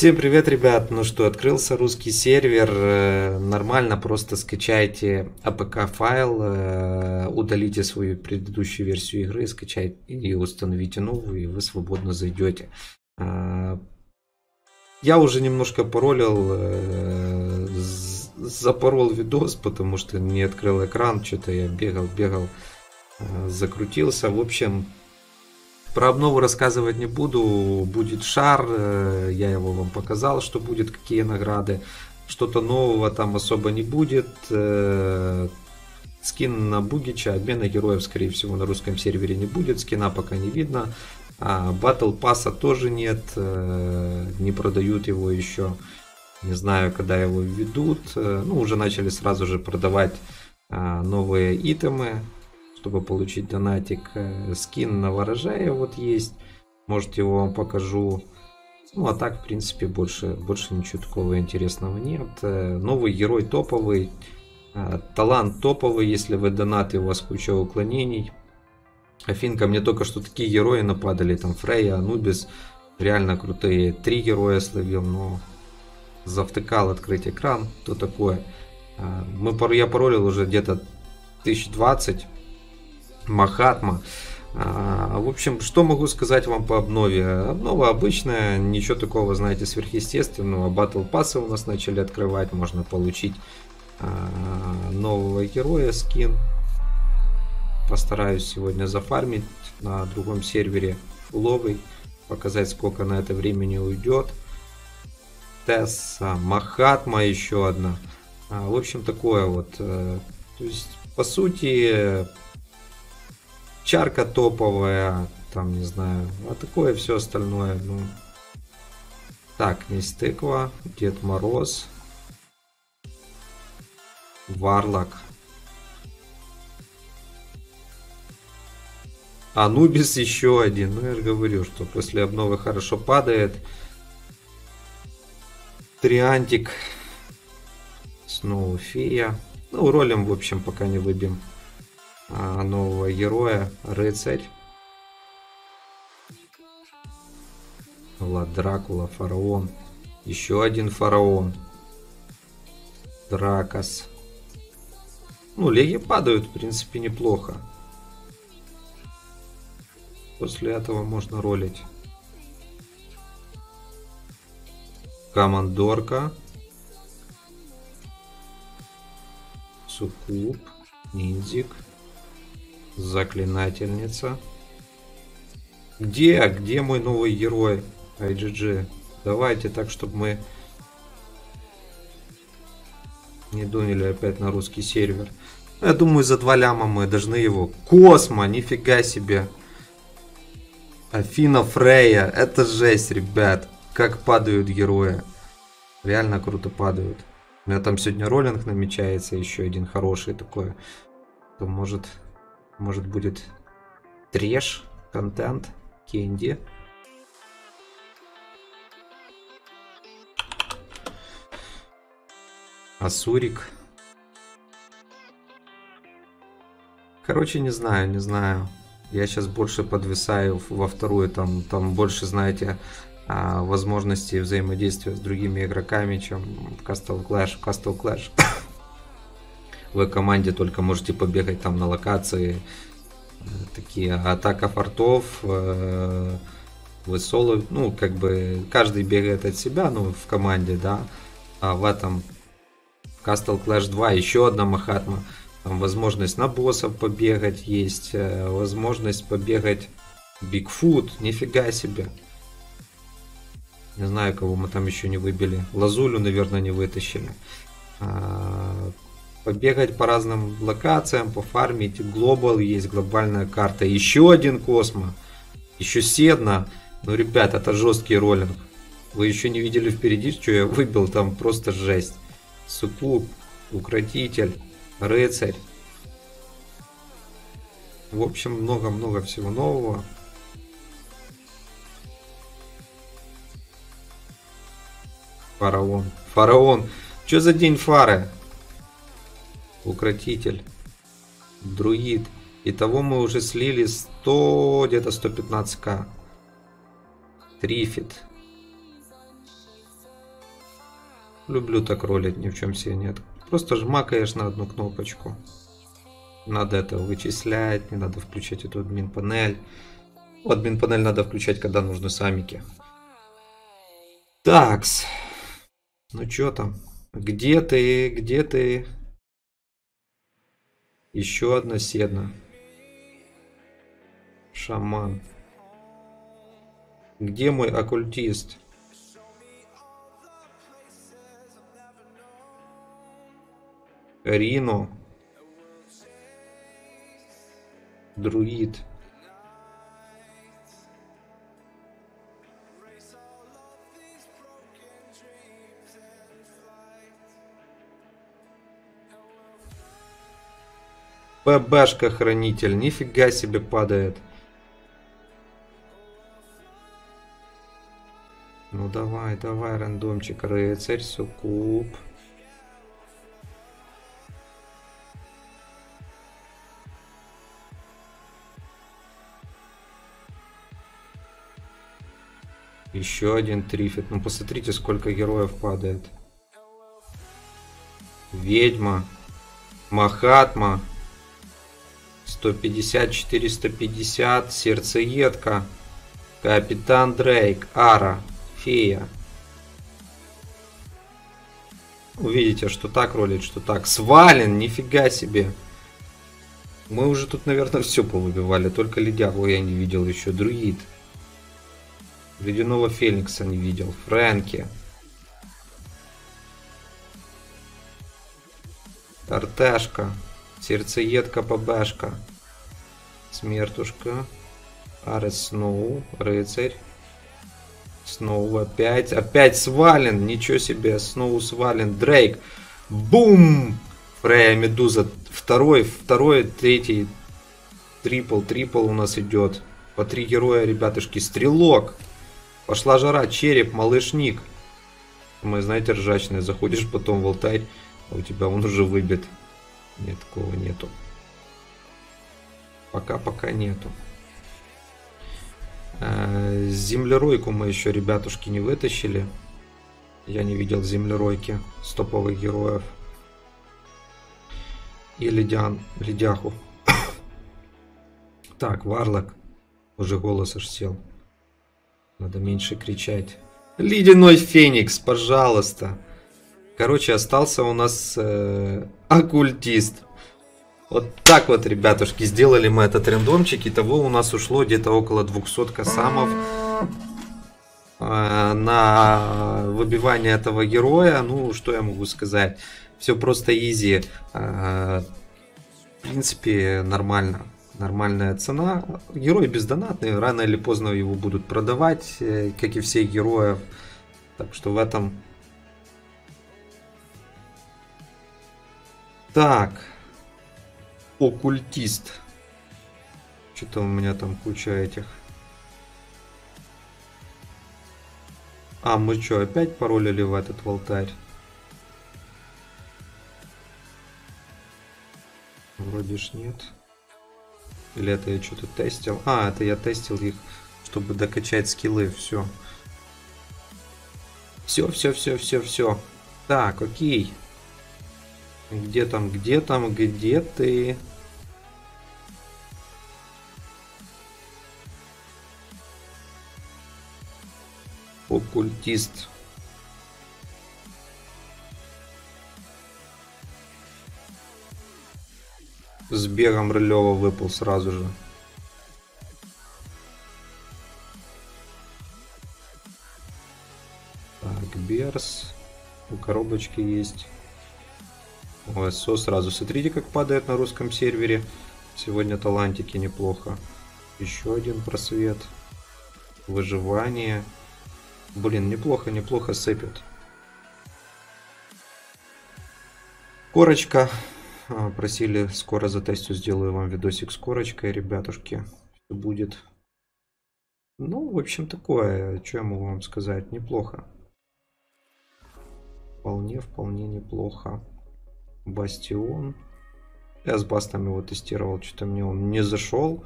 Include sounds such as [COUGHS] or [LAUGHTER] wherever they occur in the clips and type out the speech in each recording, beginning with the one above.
Всем привет, ребят! Ну что, открылся русский сервер. Э, нормально, просто скачайте APK файл, э, удалите свою предыдущую версию игры, скачайте и установите новую, и вы свободно зайдете. А, я уже немножко паролил, э, запорол видос, потому что не открыл экран, что-то я бегал, бегал, закрутился. В общем, про обнову рассказывать не буду. Будет шар, э, я его вам показал, что будет, какие награды. Что-то нового там особо не будет. Э, скин на Бугича, обмена героев, скорее всего, на русском сервере не будет. Скина пока не видно. А, Батл пасса тоже нет. Э, не продают его еще. Не знаю, когда его введут. Ну, уже начали сразу же продавать а, новые итемы чтобы получить донатик. Э, скин на ворожая вот есть. Может его вам покажу. Ну а так, в принципе, больше, больше ничего такого интересного нет. Э, новый герой топовый. Э, талант топовый, если вы донаты, у вас куча уклонений. Афинка, мне только что такие герои нападали. Там Фрейя, Анубис. Реально крутые. Три героя словил, но завтыкал открыть экран. То такое. Мы, я паролил уже где-то 1020 Махатма. А, в общем, что могу сказать вам по обнове? Обнова обычная, ничего такого, знаете, сверхъестественного. Батл пассы у нас начали открывать, можно получить а, нового героя, скин. Постараюсь сегодня зафармить на другом сервере ловый, показать сколько на это времени уйдет. Тесса, Махатма еще одна. А, в общем, такое вот. Э, то есть, по сути, чарка топовая, там, не знаю, а такое все остальное, ну. Так, не тыква, Дед Мороз, Варлок. Анубис еще один. Ну, я же говорю, что после обновы хорошо падает. Триантик. Снова фея. Ну, ролем, в общем, пока не выбьем. А, нового героя, рыцарь. Влад Дракула, фараон. Еще один фараон. Дракос. Ну, леги падают, в принципе, неплохо. После этого можно ролить. Командорка. Сукуб. Ниндзик. Заклинательница. Где, где мой новый герой IGG? Давайте так, чтобы мы не дуняли опять на русский сервер. Я думаю, за два ляма мы должны его. Космо, нифига себе. Афина Фрея, это жесть, ребят. Как падают герои. Реально круто падают. У меня там сегодня роллинг намечается, еще один хороший такой. То может может будет треш, контент, кенди. Асурик. Короче, не знаю, не знаю. Я сейчас больше подвисаю во вторую, там, там больше, знаете, а, возможностей взаимодействия с другими игроками, чем в Castle Clash. В Castle Clash вы команде только можете побегать там на локации. Э, такие атака фортов, э, вы соло, ну, как бы, каждый бегает от себя, ну, в команде, да, а в этом Castle Clash 2 еще одна Махатма, там возможность на боссов побегать есть, э, возможность побегать Бигфут, нифига себе. Не знаю, кого мы там еще не выбили. Лазулю, наверное, не вытащили. Побегать по разным локациям, пофармить. Глобал есть, глобальная карта. Еще один Космо. Еще Седна. Ну, ребят, это жесткий роллинг. Вы еще не видели впереди, что я выбил, там просто жесть. Сукуб, Укротитель, Рыцарь. В общем, много-много всего нового. Фараон. Фараон. Что за день фары? Укротитель, друид. Итого мы уже слили 100, где-то 115к. Трифит. Люблю так ролить, ни в чем себе нет. Просто жмакаешь на одну кнопочку. Надо это вычислять, не надо включать эту админ панель. Админ панель надо включать, когда нужны самики. Такс. Ну что там? Где ты? Где ты? Еще одна седна. Шаман. Где мой оккультист? Рино. Друид. ПБшка хранитель, нифига себе падает. Ну давай, давай, рандомчик, рыцарь, суккуб. Еще один трифет. Ну посмотрите, сколько героев падает. Ведьма. Махатма. 150, 450. Сердцеедка. Капитан Дрейк. Ара. Фея. Увидите, что так ролит, что так. Свален, нифига себе. Мы уже тут, наверное, все повыбивали. Только ледягу я не видел еще. Друид. Ледяного Феникса не видел. Фрэнки. Тартешка. Сердцеедка ПБшка. Смертушка. Арес Сноу. Рыцарь. Сноу опять. Опять свален. Ничего себе. Сноу свален. Дрейк. Бум! Фрея Медуза. Второй, второй, третий. Трипл, трипл у нас идет. По три героя, ребятушки. Стрелок. Пошла жара, череп, малышник. Мы, знаете, ржачные. Заходишь потом в алтарь, а у тебя он уже выбит. Нет, такого нету. Пока-пока нету. Э, землеройку мы еще, ребятушки, не вытащили. Я не видел землеройки стоповых героев. И ледян, ледяху. [COUGHS] так, Варлок. Уже голос аж сел. Надо меньше кричать. Ледяной Феникс, пожалуйста. Короче, остался у нас э, оккультист. Вот так вот, ребятушки, сделали мы этот рандомчик. И того у нас ушло где-то около 200 косамов э, на выбивание этого героя. Ну, что я могу сказать? Все просто изи. Э, в принципе, нормально нормальная цена. Герой бездонатный, рано или поздно его будут продавать, э, как и всех героев. Так что в этом... Так. Оккультист. Что-то у меня там куча этих. А, мы что, опять паролили в этот в алтарь? Вроде ж нет. Или это я что-то тестил? А, это я тестил их, чтобы докачать скиллы. Все. Все, все, все, все, все. Так, окей. Где там, где там, где ты? Оккультист. с бегом Рылева выпал сразу же. Так, Берс. У коробочки есть. ОСО сразу. Смотрите, как падает на русском сервере. Сегодня талантики неплохо. Еще один просвет. Выживание. Блин, неплохо, неплохо сыпет. Корочка а, просили скоро затестю, сделаю вам видосик с корочкой, ребятушки. Все будет. Ну, в общем, такое. Что я могу вам сказать? Неплохо. Вполне, вполне неплохо. Бастион. Я с бастом его тестировал, что-то мне он не зашел.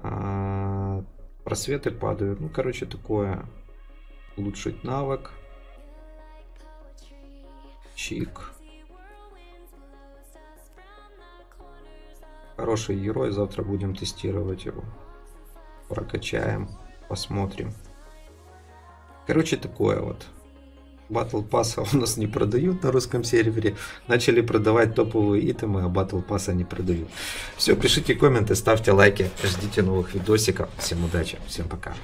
А, просветы падают. Ну, короче, такое. Улучшить навык. Чик. Хороший герой, завтра будем тестировать его. Прокачаем, посмотрим. Короче, такое вот. Battle Pass у нас не продают на русском сервере. Начали продавать топовые итемы, а Battle Pass не продают. Все, пишите комменты, ставьте лайки, ждите новых видосиков. Всем удачи, всем пока.